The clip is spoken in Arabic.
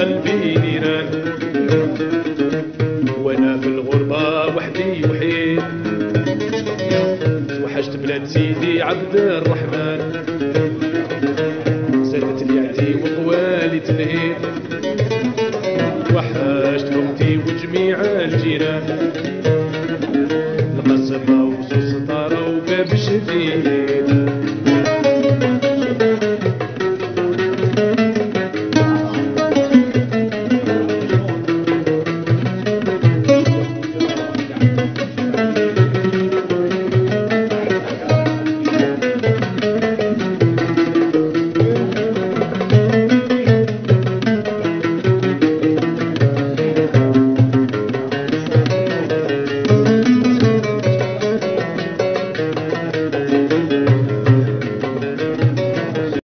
قلبي نيران. وأنا في الغربة وحدي وحيد توحشت بلاد سيدي عبد الرحمن. زادت ليعتي وطوالي وقوالي تنهيد وحشت امتي وجميع الجيران. القصبة وزوز طارة وباب شديد